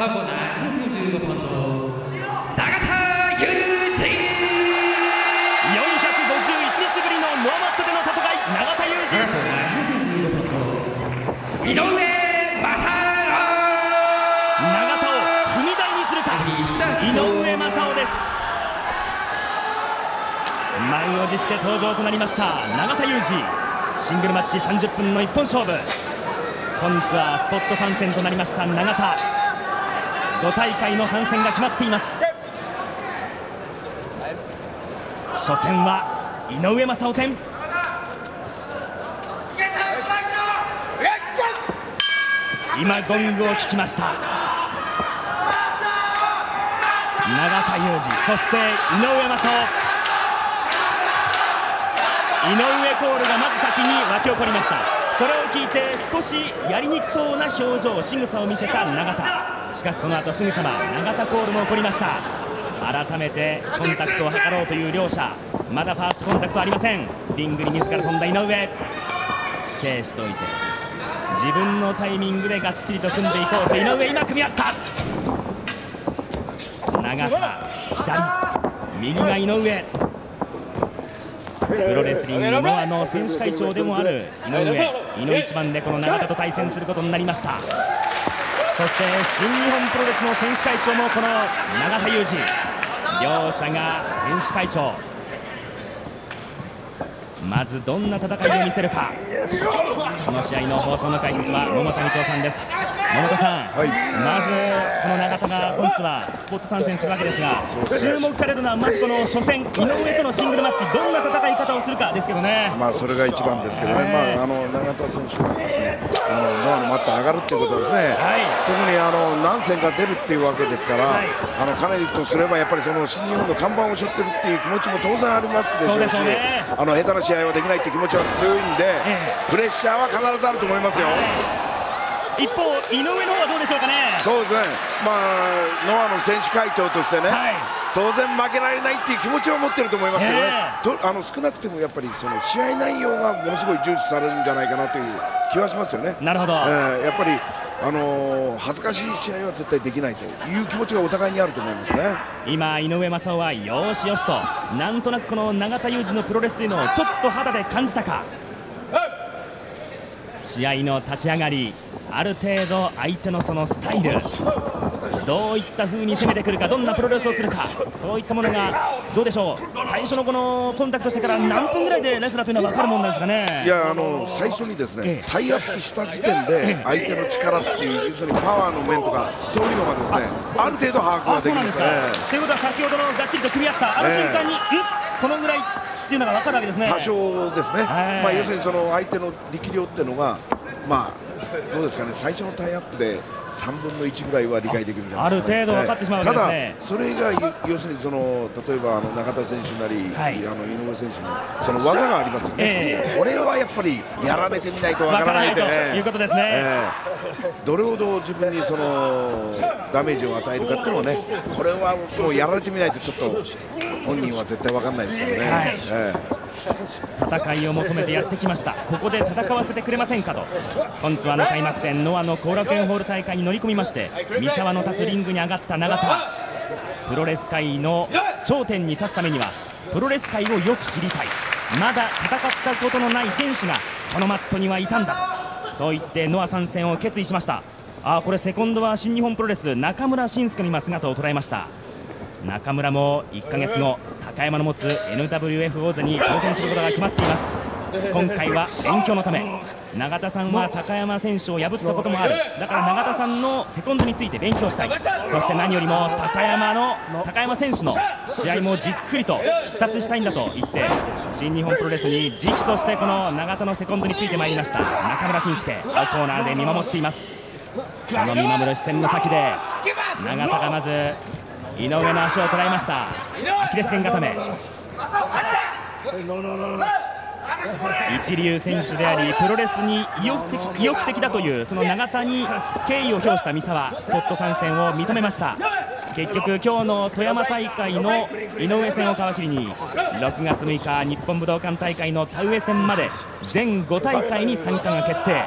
青コーナ215ポンド永田裕二451日ぶりのノーマットでの戦い永田裕青コーナー215ポンド井上正永田を踏み台にするか井上正雄です満を持して登場となりました永田裕二シングルマッチ30分の一本勝負。本ツアースポット参戦となりました永田。5大会の参戦が決まっています。初戦は井上正雄戦。今ゴングを聞きました。永田裕二そして井上正雄。井上コールがまず先に沸き起こりました。それを聞いて少しやりにくそうな表情仕草を見せた永田。しかしその後すぐさま永田コールも起こりました。改めてコンタクトを図ろうという両者。まだファーストコンタクトありません。リングに自ら飛んだ井上。制しておいて。自分のタイミングでがっちりと組んでいこうと。井上今組み合った。永田。左右が井上。プロレスリングノアの選手会長でもある井上。井の一番でこの永田と対戦することになりました。そして新日本プロレスの選手会長もこの永田裕二両者が選手会長まずどんな戦いを見せるか。この試合の放送の解説は桃田光雄さんです。桃田さん、はい。まずこの永田が本日はスポット参戦するわけですが注目されるのはまずこの初戦井上とのシングルマッチどんな戦い方をするかですけどね。まあそれが一番ですけどね、ええまあ、あの永田選手がですねあのノアのマット上がるっていうことはですね、はい。特にあの何戦か出るっていうわけですから、はい。あの彼とすればやっぱりその新日本の看板を背負ってるっていう気持ちも当然ありますでしょうしそうね。あの下手な試合はできないっていう気持ちは強いんで、えプレッシャーは必ずあると思いますよ。一方井上の方はどうでしょうかね？そうですね、まあ、ノアの選手会長としてね、はい。当然負けられないっていう気持ちは持ってると思いますけどね、え。とあの少なくてもやっぱりその試合内容がものすごい重視されるんじゃないかなという気はしますよね。なるほど、えーやっぱり、あのー恥ずかしい試合は絶対できないという気持ちがお互いにあると思いますね。今井上正雄はよしよしとなんとなくこの永田裕二のプロレスというのをちょっと肌で感じたか試合の立ち上がりある程度相手のそのスタイルどういった風に攻めてくるかどんなプロレスをするかそういったものがどうでしょう？最初のこのコンタクトしてから何分ぐらいでレスラーというのは分かるもんなんですかね？いやあの最初にですね、ええ。タイアップした時点で相手の力っていう要するにパワーの面とかそういうのがですねある程度把握があそうなんですかできるんですね。ということは先ほどのがっちりと組み合ったあの瞬間に、んこのぐらいっていうのが分かるわけですね。多少ですね、はい。まあ、要するにその相手の力量っていうのが、まあ、どうですかね、最初のタイアップで3分の1ぐらいは理解できるんじゃな。いですか、ね、ある程度分かってしまうわけですね。ただ、それが要するにその例えばあの中田選手なり、はい。あの井上選手のその技がありますよね、えこれはやっぱりやられてみないとわ分からないいということですね、ええ。どれほど自分にそのダメージを与えるかっていうのをね、これはもうやられてみないとちょっと本人は絶対わかんないですからね。はい。え戦いを求めてやってきました。ここで戦わせてくれませんかと。本ツアーの開幕戦ノアの後楽園ホール大会に乗り込みまして三沢の立つリングに上がった永田。プロレス界の頂点に立つためにはプロレス界をよく知りたい。まだ戦ったことのない選手がこのマットにはいたんだ。そう言ってノア参戦を決意しました。あこれセコンドは新日本プロレス中村慎介の今姿を捉えました。中村も1ヶ月後高山の持つ NWF 王座に挑戦することが決まっています。今回は勉強のため永田さんは高山選手を破ったこともある。だから永田さんのセコンドについて勉強したい。そして何よりも高山の高山選手の試合もじっくりと視察したいんだと言って新日本プロレスに直訴してこの永田のセコンドについてまいりました。中村慎介青コーナーで見守っています。その見守る視線の先で永田がまず井上の足を捉えました。アキレス腱固め。一流選手でありプロレスに意欲的意欲的だというその永田に敬意を表した三沢スポット参戦を認めました。結局今日の富山大会の井上戦を皮切りに6月6日日本武道館大会の田植え戦まで全5大会に参加が決定。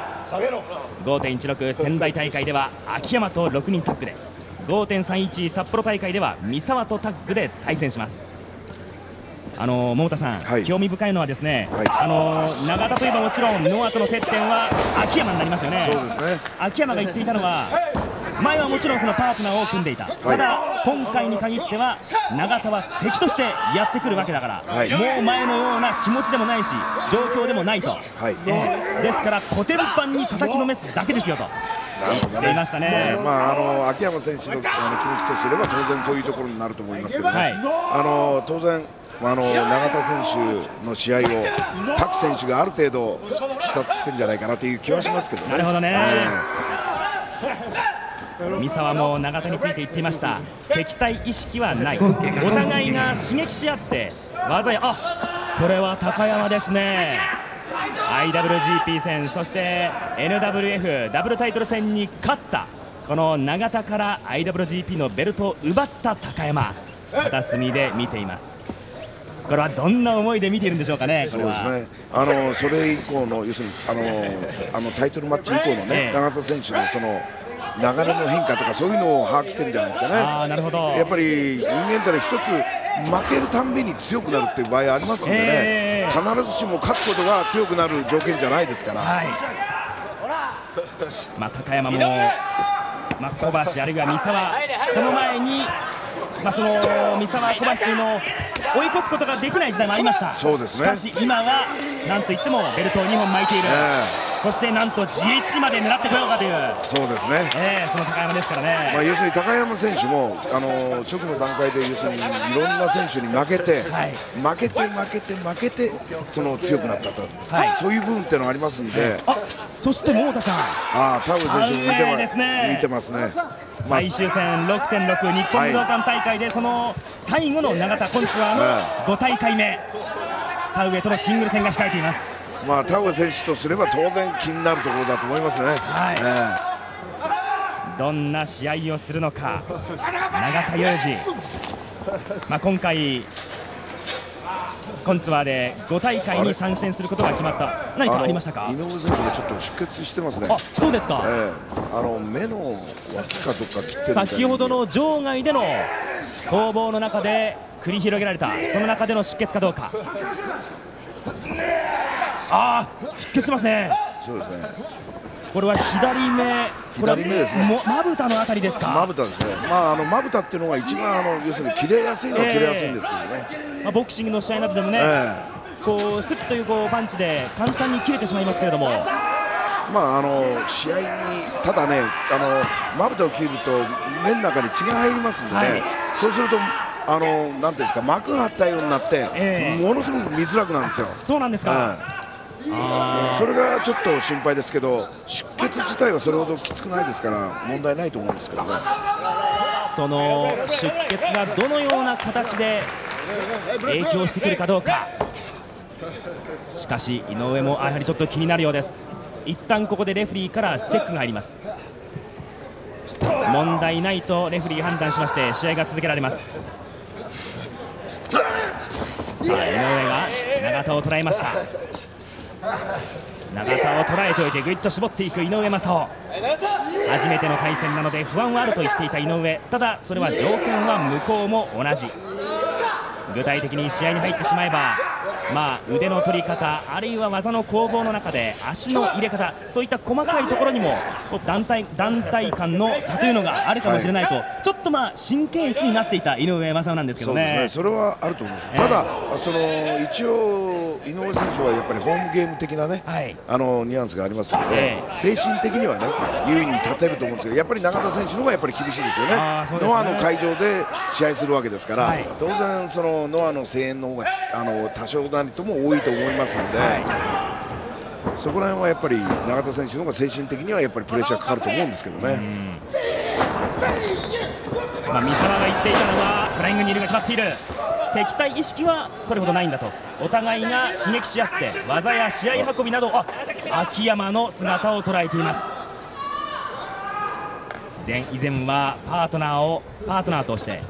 5.16仙台大会では秋山と6人タッグで。5.31札幌大会では三沢とタッグで対戦します。あの桃田さん、はい。興味深いのはですね、はい。あの永田といえばもちろんノアとの接点は秋山になりますよね。ね。秋山が言っていたのは前はもちろんそのパートナーを組んでいた、ただ今回に限っては永田は敵としてやってくるわけだから、はい。もう前のような気持ちでもないし状況でもないと、はい。えーですからコテンパンに叩きのめすだけですよと言っていましたね。まあ、あの秋山選手のあの気持ちとすれば当然そういうところになると思いますけどね、はい。あの当然あの永田選手の試合を各選手がある程度視察してるんじゃないかなという気はしますけどね。なるほどね。え三沢も永田について言っていました。敵対意識はない。お互いが刺激し合って技やあこれは高山ですね IWGP 戦そして NWF ダブルタイトル戦に勝ったこの永田から IWGP のベルトを奪った高山片隅で見ています。これはどんな思いで見ているんでしょうかねこそうですね。あのそれ以降の要するにあのあのタイトルマッチ以降のえねえ永田選手のその流れの変化とかそういうのを把握してるんじゃないですかね。ああなるほど。やっぱり人間って一つ負けるたんびに強くなるっていう場合ありますんでね、ええ必ずしも勝つことが強くなる条件じゃないですから、はい。まあ高山も、まあ小橋あるいは三沢、その前に、まあその三沢小橋というのを追い越すことができない時代もありました。そうですねしかし今はなんといってもベルトを2本巻いている。えそしてなんと GHC まで狙ってこようかという、えそうですね。えー、その高山ですからね。まあ、要するに高山選手もあの初期の段階で要するにいろんな選手に負けて、はい負けて負けて負けてその強くなったと、はいそういう部分っていうのがありますんで、あ、そして桃田さん。ああ田上選手も見て,、アウェーですね見てますね。まあ最終戦6.6日本武道館大会でその最後の永田コンツアーの5大会目。田植えとのシングル戦が控えています。まあ田上選手とすれば当然気になるところだと思いますね。はい。えどんな試合をするのか。永田裕二、まあ、今回コンツアーで5大会に参戦することが決まった。何えかありましたか？の井上選手がちょっと出血してますね。あそうですか。ええ。あの目の脇かどっか切って先ほどの場外での攻防の中で繰り広げられた。その中での出血かどうか。ああ出血してますね。そうですね。これは左目左目ですねもまぶたのあたりですまか、ぶたですね。まああのまぶたっていうのが一番あの要するに切れやすいのは切れやすいんですけどね。まあ、ボクシングの試合などでもね、えこうスッというこうパンチで簡単に切れてしまいますけれどもえまああの試合にただねあのまぶたを切ると目の中に血が入りますんでね。はいそうするとあのなんていうんですか膜が張ったようになって、ええものすごく見づらくなるんですよ。そうなんですか、はいそれがちょっと心配ですけど出血自体はそれほどきつくないですから問題ないと思うんですけどね。その出血がどのような形で影響してくるかどうか。しかし井上もあやはりちょっと気になるようです。一旦ここでレフェリーからチェックが入ります。問題ないとレフェリー判断しまして試合が続けられます。さあ井上が永田を捉えました長田を捉えておいてぐいっと絞っていく井上正雄。初めての対戦なので不安はあると言っていた井上。ただそれは条件は向こうも同じ。具体的に試合に入ってしまえばまあ腕の取り方あるいは技の攻防の中で足の入れ方そういった細かいところにも団体団体間の差というのがあるかもしれないと、ちょっとまあ神経質になっていた井上正雄なんですけどね。そうですね、それはあると思います、ええ。ただ、その一応、井上選手はやっぱりホームゲーム的なね、はい。あのニュアンスがありますので、え精神的にはね、優位に立てると思うんですけど、やっぱり永田選手の方がやっぱり厳しいですよね、ね。ノアの会場で試合するわけですから、はい。当然、そのノアの声援の方があの多少なりとも多いと思いますので、そこら辺はやっぱり永田選手の方が精神的にはやっぱりプレッシャーかかると思うんですけどね。まあ、三沢が言っていたのはフライングニールが決まっている。敵対意識はそれほどないんだと。お互いが刺激し合って技や試合運びなどあ秋山の姿を捉えています。前以前はパートナーをパートナーとして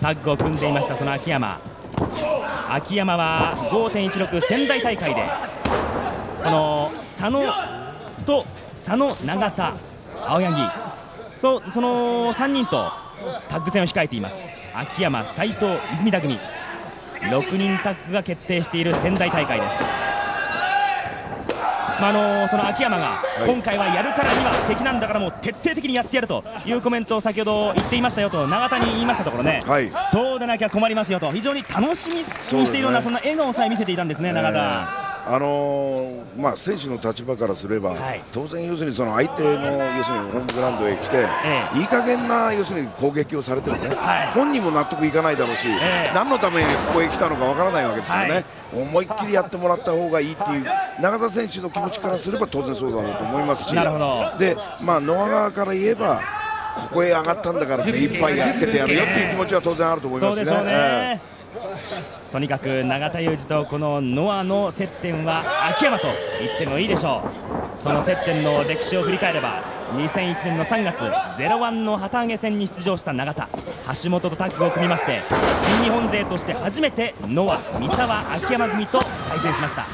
タッグを組んでいましたその秋山秋山は5.16仙台大会でこの佐野と佐野永田青柳そその3人とタッグ戦を控えています。秋山、斉藤、泉田組。6人タッグが決定している仙台大会です、まあ、あのその秋山が今回はやるからには敵なんだからもう徹底的にやってやるというコメントを先ほど言っていましたよと永田に言いましたところね、はい。そうでなきゃ困りますよと。非常に楽しみにしているようなそんな笑顔さえ見せていたんですね永田。あのーまあ、選手の立場からすれば、はい。当然、要するにその相手の要するにホームグラウンドへ来て、えいい加減な要するに攻撃をされてもね、はい。本人も納得いかないだろうし、ええ。何のためにここへ来たのかわからないわけですからね、はい。思いっきりやってもらった方がいいっていう永田選手の気持ちからすれば当然そうだろうと思いますし、でまあ、ノア側から言えば、ここへ上がったんだから、いっぱいやっつけてやるよっていう気持ちは当然あると思いますね。とにかく永田裕二とこのノアの接点は秋山と言ってもいいでしょう。その接点の歴史を振り返れば2001年の3月01の旗揚げ戦に出場した永田。橋本とタッグを組みまして新日本勢として初めてノア三沢秋山組と対戦しました、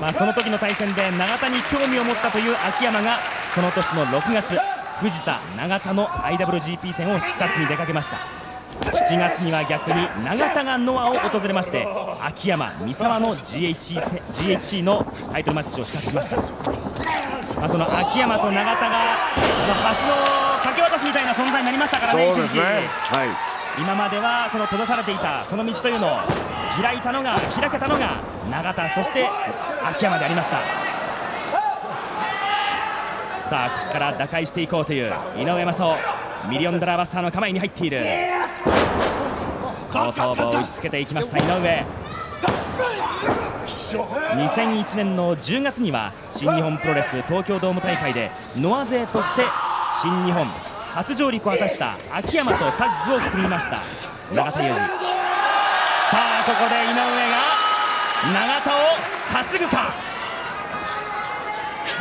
まあ、その時の対戦で永田に興味を持ったという秋山がその年の6月藤田永田の IWGP 戦を視察に出かけました。7月には逆に永田がノアを訪れまして秋山、三沢の GHC, せ GHC のタイトルマッチを視察しました、まあ、その秋山と永田が橋の架け渡しみたいな存在になりましたからね、一時期。はい。今まではその閉ざされていたその道というのを開いたのが開けたのが永田そして秋山でありました。さあここから打開していこうという井上正雄ミリオンドラーバスターの構えに入っている後頭部を打ちつけていきました井上。2001年の10月には新日本プロレス東京ドーム大会でノア勢として新日本初上陸を果たした秋山とタッグを組みました。永田裕二。さあここで井上が永田を担ぐか。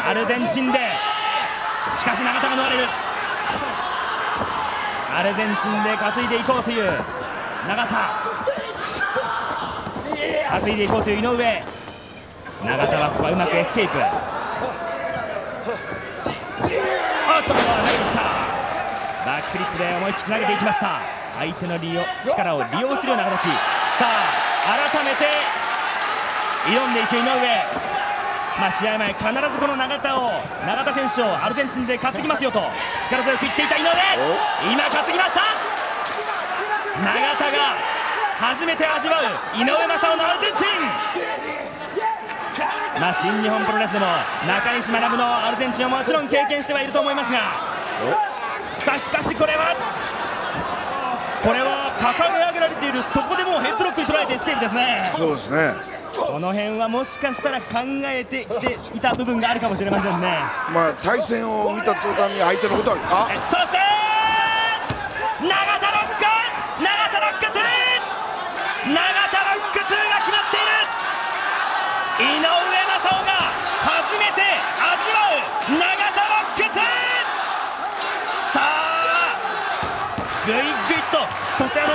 アルゼンチンでしかし永田が逃れる。アルゼンチンで担いでいこうという永田。担いでいこうという井上。永田はここはうまくエスケープ。おっと投げていった。バックフリップで思い切って投げていきました。相手の利用力を利用するような形。さあ改めて挑んでいく井上。まあ、試合前、必ずこの永田を永田選手をアルゼンチンで担ぎますよと。力強く言っていた井上。今担ぎました。永田が初めて味わう井上雅央のアルゼンチン。まあ、新日本プロレスでも中西学のアルゼンチンはもちろん経験してはいると思いますが。さあしかしこれはこれは担ぎ上げられているそこでもうヘッドロックに捉えてエスケープですね。そうですね。この辺はもしかしたら考えてきていた部分があるかもしれませんね。まあ対戦を見た途端に相手のことはあ？えそして永田ロック永田ロック2永田ロック2が決まっている。井上正雄が初めて味わう永田ロック2さあぐいぐいっと。そしてあの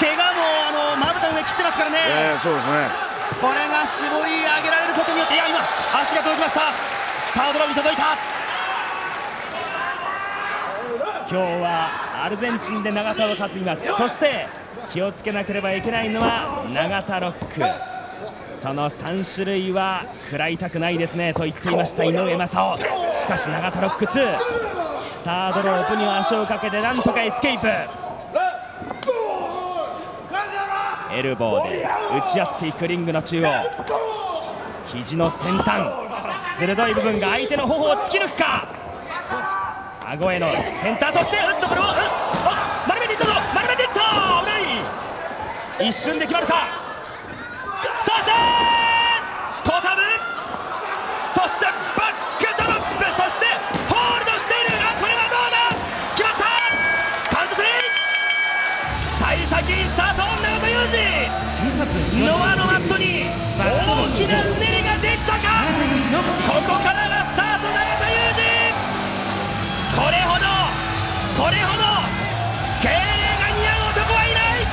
怪我もあのまぶたの上切ってますからね、えー、そうですね。これが絞り上げられることによっていや今足が届きました。さあドラムに届いた。今日はアルゼンチンで永田を担ぎます。そして気をつけなければいけないのは永田ロック。その3種類は食らいたくないですねと言っていました井上正雄。しかし永田ロック2サードロープに足をかけてなんとかエスケープ。エルボーで打ち合っていくリングの中央。肘の先端。鋭い部分が相手の頬を突き抜くか。顎へのセンター。そしてうんとこれを丸めていったぞ。丸めていった。危ない一瞬で決まるか。アのマットに大きなうねりができたか。ここからがスタート永田裕二これほどこれほど敬礼が似合う男はいない。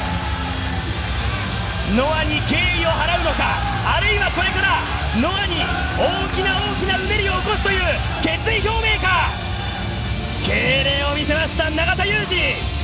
ノアに敬意を払うのかあるいはこれからノアに大きな大きなうねりを起こすという決意表明か。敬礼を見せました永田裕二。